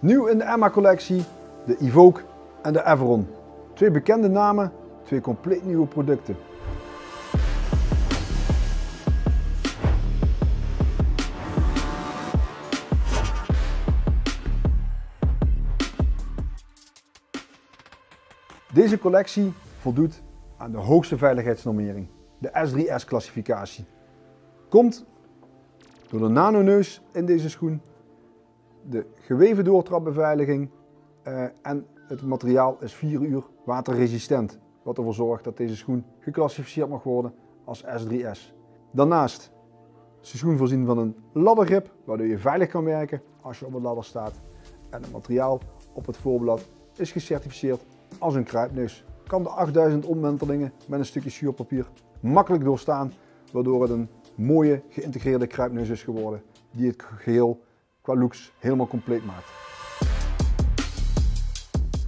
Nieuw in de Emma collectie, de Evoque en de Everon. Twee bekende namen, twee compleet nieuwe producten. Deze collectie voldoet aan de hoogste veiligheidsnormering, de S3S classificatie. Komt door de nanoneus in deze schoen, de geweven doortrapbeveiliging uh, en het materiaal is 4 uur waterresistent. Wat ervoor zorgt dat deze schoen geclassificeerd mag worden als S3S. Daarnaast is de schoen voorzien van een laddergrip waardoor je veilig kan werken als je op een ladder staat. En het materiaal op het voorblad is gecertificeerd als een kruipneus. Kan de 8000 omwentelingen met een stukje schuurpapier makkelijk doorstaan, waardoor het een mooie geïntegreerde kruipneus is geworden die het geheel qua looks helemaal compleet maakt.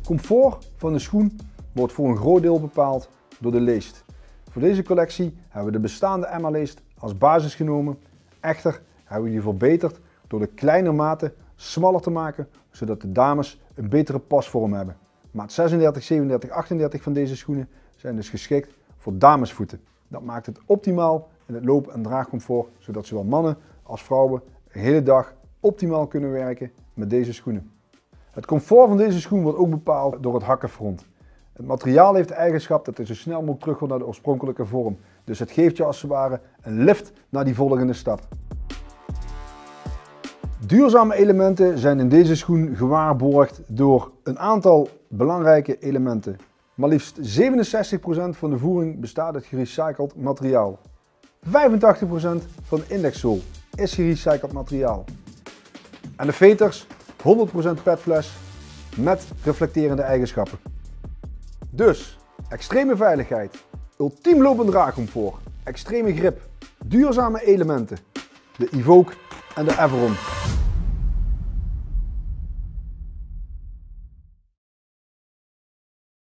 Comfort van de schoen wordt voor een groot deel bepaald door de leest. Voor deze collectie hebben we de bestaande Emma leest als basis genomen. Echter hebben we die verbeterd door de kleine maten smaller te maken, zodat de dames een betere pasvorm hebben. Maat 36, 37, 38 van deze schoenen zijn dus geschikt voor damesvoeten. Dat maakt het optimaal in het loop- en draagcomfort, zodat zowel mannen als vrouwen een hele dag optimaal kunnen werken met deze schoenen. Het comfort van deze schoen wordt ook bepaald door het hakkenfront. Het materiaal heeft de eigenschap dat het zo snel mogelijk terug wordt naar de oorspronkelijke vorm. Dus het geeft je als het ware een lift naar die volgende stap. Duurzame elementen zijn in deze schoen gewaarborgd door een aantal belangrijke elementen. Maar liefst 67% van de voering bestaat uit gerecycled materiaal. 85% van de indexzool is gerecycled materiaal. En de veters 100% petfles met reflecterende eigenschappen. Dus extreme veiligheid, ultiem lopend draagcomfort, extreme grip, duurzame elementen, de Evoque en de Everon.